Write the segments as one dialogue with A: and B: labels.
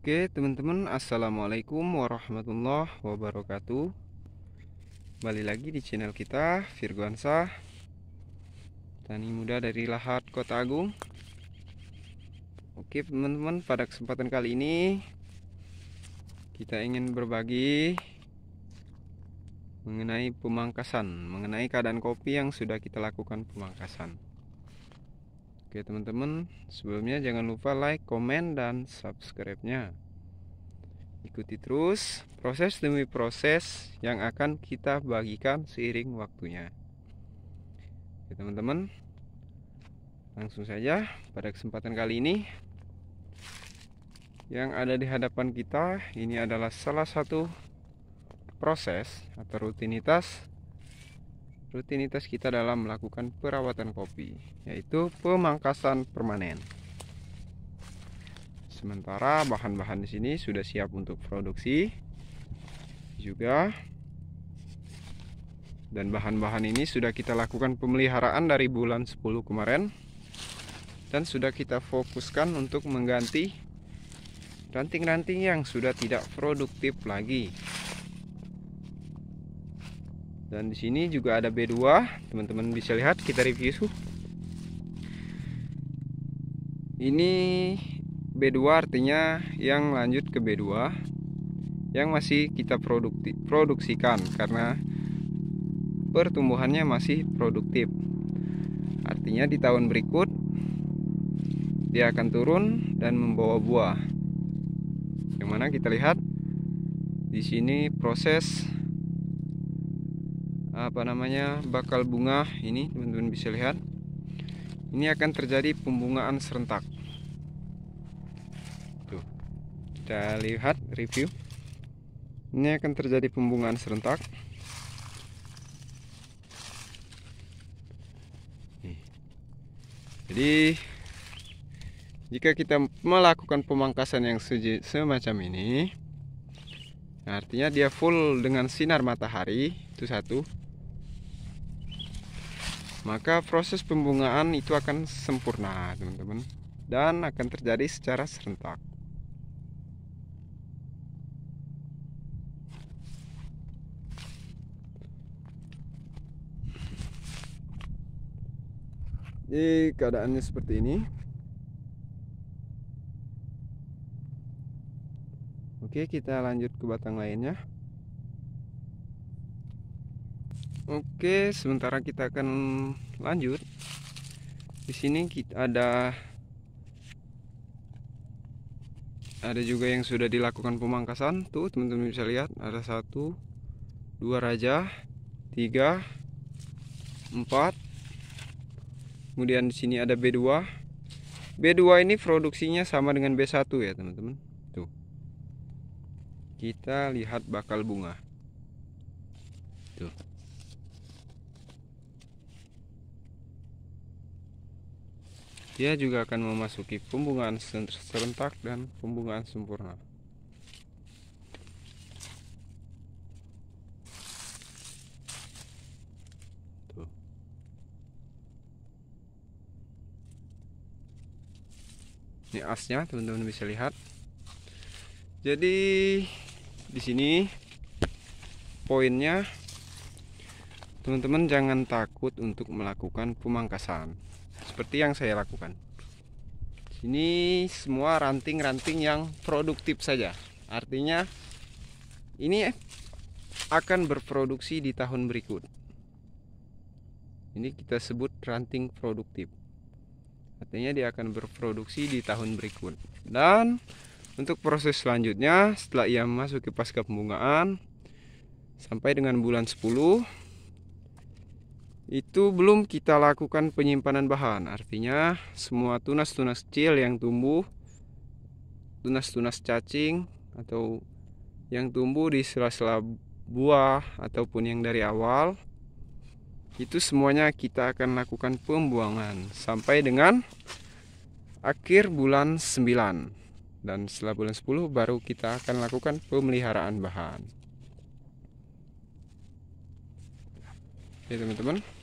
A: Oke teman-teman Assalamualaikum warahmatullahi wabarakatuh. Kembali lagi di channel kita Virguansa Tani muda dari Lahat Kota Agung. Oke teman-teman pada kesempatan kali ini Kita ingin berbagi Mengenai pemangkasan Mengenai keadaan kopi yang sudah kita lakukan pemangkasan Oke teman-teman, sebelumnya jangan lupa like, komen, dan subscribe-nya. Ikuti terus proses demi proses yang akan kita bagikan seiring waktunya. Oke teman-teman, langsung saja pada kesempatan kali ini yang ada di hadapan kita ini adalah salah satu proses atau rutinitas rutinitas kita dalam melakukan perawatan kopi, yaitu pemangkasan permanen. Sementara bahan-bahan di sini sudah siap untuk produksi juga. Dan bahan-bahan ini sudah kita lakukan pemeliharaan dari bulan 10 kemarin. Dan sudah kita fokuskan untuk mengganti ranting-ranting yang sudah tidak produktif lagi dan di sini juga ada B2 teman-teman bisa lihat kita review ini B2 artinya yang lanjut ke B2 yang masih kita produktif, produksikan karena pertumbuhannya masih produktif. Artinya di tahun berikut dia akan turun dan membawa buah. Yang mana kita lihat di sini proses apa namanya bakal bunga ini teman-teman bisa lihat. Ini akan terjadi pembungaan serentak. Tuh kita lihat review. Ini akan terjadi pembungaan serentak. Jadi jika kita melakukan pemangkasan yang semacam ini artinya dia full dengan sinar matahari itu satu maka proses pembungaan itu akan sempurna teman-teman dan akan terjadi secara serentak. Jadi keadaannya seperti ini. Oke kita lanjut ke batang lainnya Oke, sementara kita akan lanjut. Di sini kita ada ada juga yang sudah dilakukan pemangkasan. Tuh, teman-teman bisa lihat ada satu, dua raja, tiga, empat. Kemudian di sini ada B2. B2 ini produksinya sama dengan B1 ya, teman-teman. Tuh. Kita lihat bakal bunga. Tuh. Dia juga akan memasuki pembungaan serentak dan pembungaan sempurna. Ini asnya teman-teman bisa lihat. Jadi di sini poinnya teman-teman jangan takut untuk melakukan pemangkasan seperti yang saya lakukan. Ini semua ranting-ranting yang produktif saja. Artinya ini akan berproduksi di tahun berikut. Ini kita sebut ranting produktif. Artinya dia akan berproduksi di tahun berikut. Dan untuk proses selanjutnya setelah ia masuk ke pasca pembungaan sampai dengan bulan 10 itu belum kita lakukan penyimpanan bahan. Artinya semua tunas-tunas kecil yang tumbuh tunas-tunas cacing atau yang tumbuh di sela-sela buah ataupun yang dari awal itu semuanya kita akan lakukan pembuangan sampai dengan akhir bulan 9 dan setelah bulan 10 baru kita akan lakukan pemeliharaan bahan. Ya teman-teman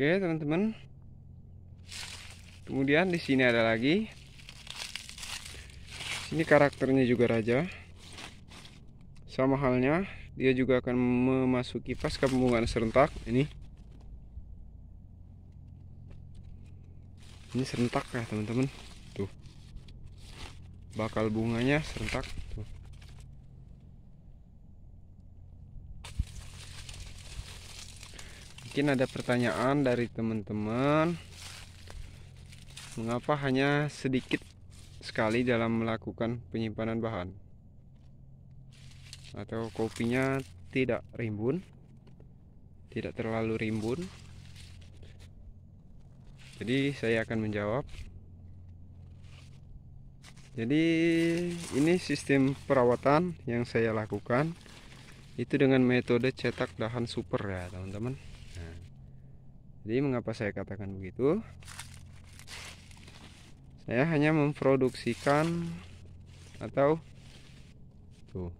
A: Oke teman-teman. Kemudian di sini ada lagi. Sini karakternya juga raja. Sama halnya dia juga akan memasuki pasca pembungaan serentak. Ini. Ini serentak ya teman-teman? Tuh. Bakal bunganya serentak. Tuh mungkin ada pertanyaan dari teman-teman. Mengapa hanya sedikit sekali dalam melakukan penyimpanan bahan? Atau kopinya tidak rimbun? Tidak terlalu rimbun? Jadi saya akan menjawab. Jadi ini sistem perawatan yang saya lakukan. Itu dengan metode cetak dahan super ya teman-teman jadi mengapa saya katakan begitu saya hanya memproduksikan atau tuh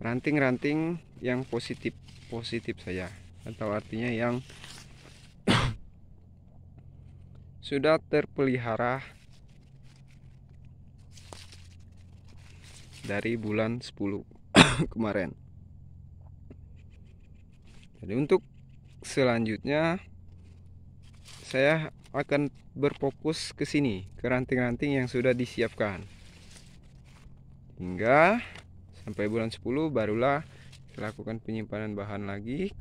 A: ranting-ranting yang positif positif saja atau artinya yang sudah terpelihara dari bulan 10 kemarin. Jadi untuk selanjutnya saya akan berfokus ke sini, ke ranting-ranting yang sudah disiapkan. Hingga sampai bulan 10 barulah lakukan penyimpanan bahan lagi.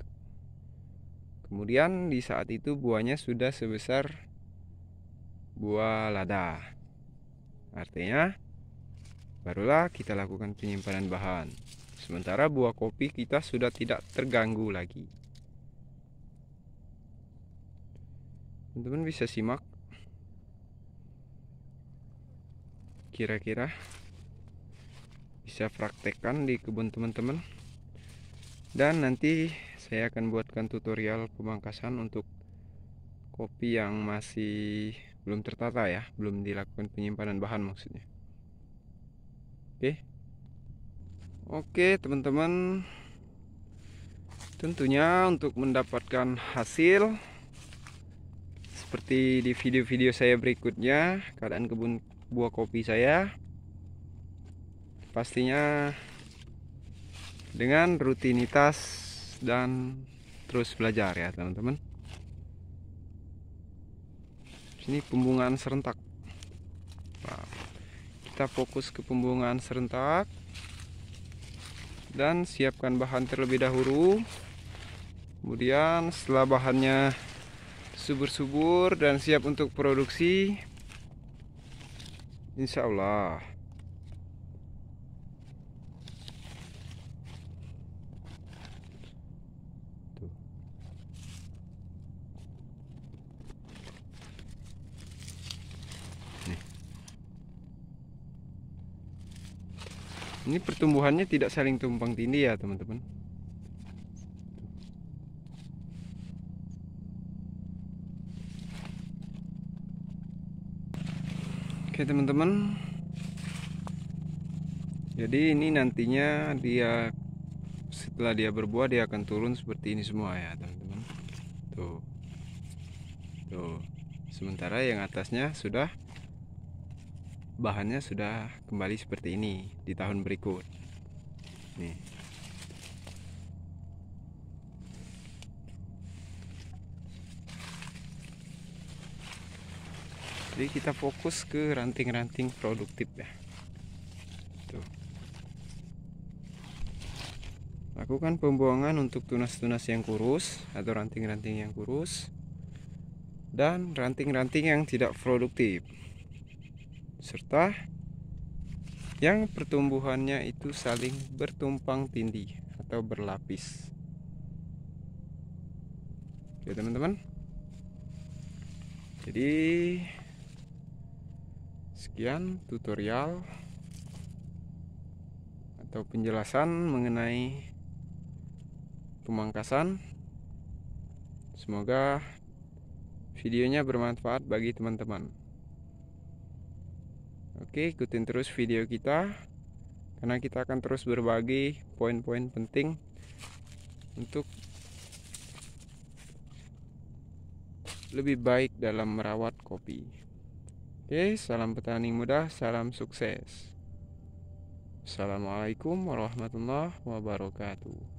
A: Kemudian di saat itu buahnya sudah sebesar buah lada. Artinya, barulah kita lakukan penyimpanan bahan. Sementara buah kopi kita sudah tidak terganggu lagi. Teman-teman bisa simak. Kira-kira bisa praktekkan di kebun teman-teman. Dan nanti saya akan buatkan tutorial pemangkasan untuk kopi yang masih belum tertata ya belum dilakukan penyimpanan bahan maksudnya. Oke oke teman-teman. Tentunya untuk mendapatkan hasil seperti di video-video saya berikutnya keadaan kebun buah kopi saya pastinya dengan rutinitas dan terus belajar ya teman-teman. Ini pembungaan serentak. Kita fokus ke pembungaan serentak dan siapkan bahan terlebih dahulu. Kemudian setelah bahannya subur-subur dan siap untuk produksi Insya Allah ini pertumbuhannya tidak saling tumpang tindih ya teman-teman. Oke teman-teman. Jadi ini nantinya dia setelah dia berbuah dia akan turun seperti ini semua ya teman-teman. Tuh. Tuh. Sementara yang atasnya sudah bahannya sudah kembali seperti ini di tahun berikut. Nih. Jadi kita fokus ke ranting-ranting produktif ya. Tuh. lakukan pembuangan untuk tunas-tunas yang kurus atau ranting-ranting yang kurus dan ranting-ranting yang tidak produktif serta yang pertumbuhannya itu saling bertumpang tindih atau berlapis. Oke, teman-teman. Jadi sekian tutorial atau penjelasan mengenai pemangkasan. Semoga videonya bermanfaat bagi teman-teman. Oke, ikutin terus video kita karena kita akan terus berbagi poin-poin penting untuk lebih baik dalam merawat kopi. Oke, salam petani muda, salam sukses. Assalamualaikum warahmatullahi wabarakatuh.